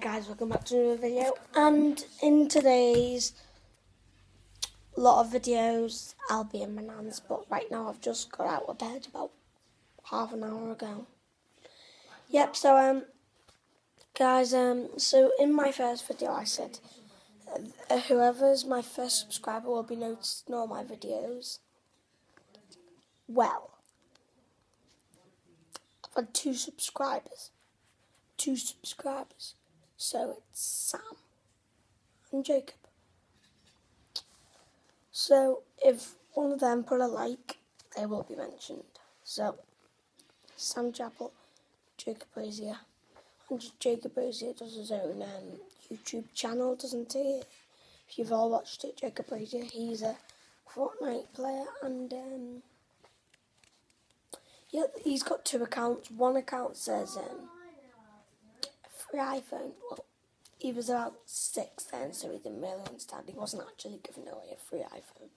guys welcome back to another video. And in today's lot of videos I'll be in my nan's but right now I've just got out of bed about half an hour ago. Yep so um guys um so in my first video I said uh, whoever's my first subscriber will be noticing all my videos. Well I've had two subscribers. Two subscribers so it's Sam and Jacob. So if one of them put a like, they will be mentioned. So Sam Chapel, Jacob Brazier. And Jacob Brazier does his own um, YouTube channel, doesn't he? If you've all watched it, Jacob Brazier, he's a Fortnite player and um, yeah, he's got two accounts. One account says um, free iPhone. Well, he was about six then, so he didn't really understand. He wasn't actually giving away a free iPhone.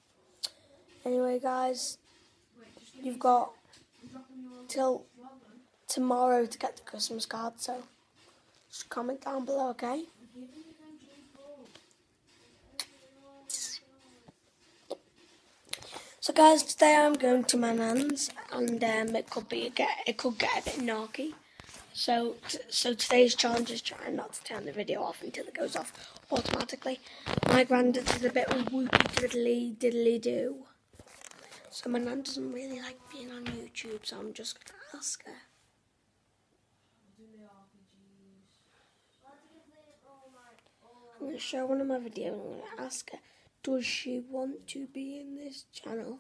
Anyway, guys, you've got till tomorrow to get the Christmas card, so just comment down below, okay? So guys, today I'm going to my nan's, and um, it could be it could get a bit narky. So, so today's challenge is trying not to turn the video off until it goes off automatically. My granddad is a bit of whoopie diddly diddly do. So my nan doesn't really like being on YouTube, so I'm just gonna ask her. I'm gonna show one of my videos. and I'm gonna ask her, does she want to be in this channel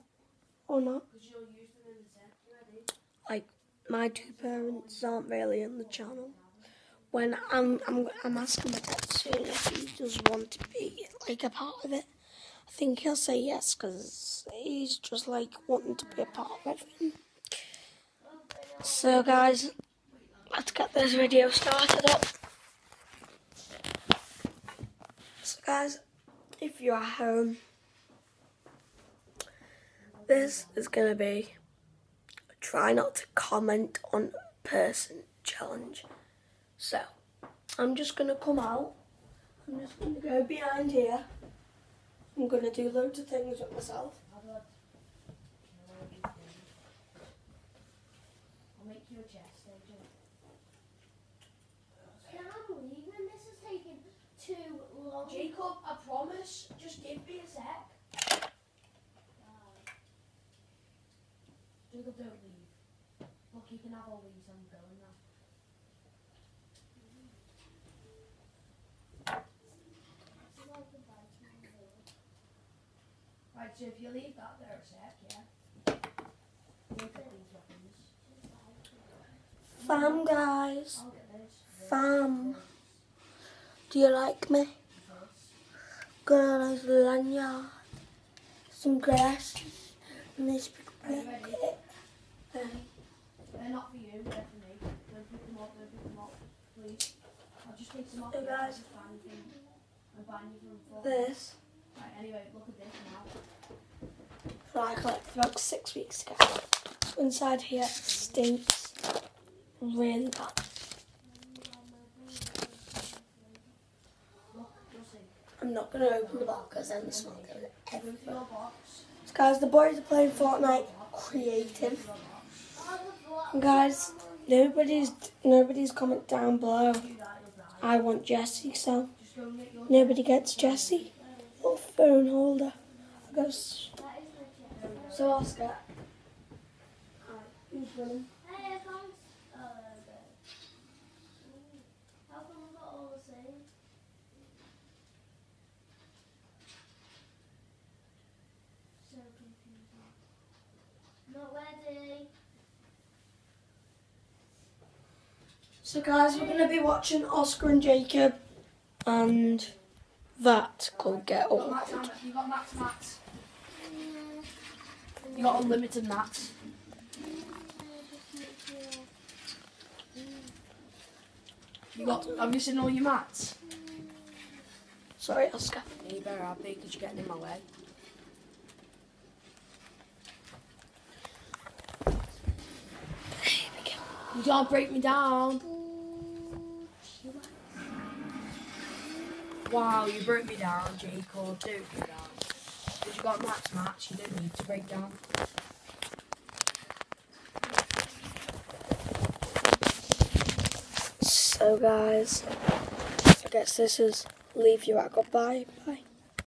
or not? Like my two parents aren't really in the channel. When I'm I'm I'm asking my dad soon if he does want to be like a part of it. I think he'll say yes because he's just like wanting to be a part of everything. So guys, let's get this video started up. So guys, if you're at home, this is gonna be try not to comment on person challenge. So, I'm just going to come out. I'm just going to go behind here. I'm going to do loads of things with myself. I'll make you a chest, AJ. Can't believe this is taking too long. Jacob, I promise, just give me a sec. Jacob, don't leave. Look, you can have all these, I'm going now. Right, so if you leave that there a sec, yeah? Look at these weapons. Fam, guys. I'll get this. Fam. Do you like me? Got a nice lanyard. Some glasses. And this big blanket. They're not for you, they're for me. Don't pick them up, don't pick them up, please. I'll just take some off. Hey, guys. just buy anything. I'm buying you from this. Right, anyway, look at this now. that I collected about six weeks ago. Inside here stinks really bad. Look, you'll see. I'm not going to open the box because then the smell goes Go everywhere. So guys, the boys are playing Fortnite creative. Guys, nobody's nobody's comment down below. I want Jesse, so nobody gets Jesse. Little phone holder. I go. s- So Oscar. Who's I found. Oh, there we go. How come we've got all the same? So confusing. Not ready. So guys, we're gonna be watching Oscar and Jacob, and that could get You old. max, Anna, you got max mats. You got unlimited mats. You got, have you seen all your mats? Sorry, Oscar. You better have me because you're getting in my way. Here we go. You can't break me down. Wow, you broke me down, Jacob. Don't do you got max match, you don't need to break down. So guys, I guess this is leave you at goodbye. Bye.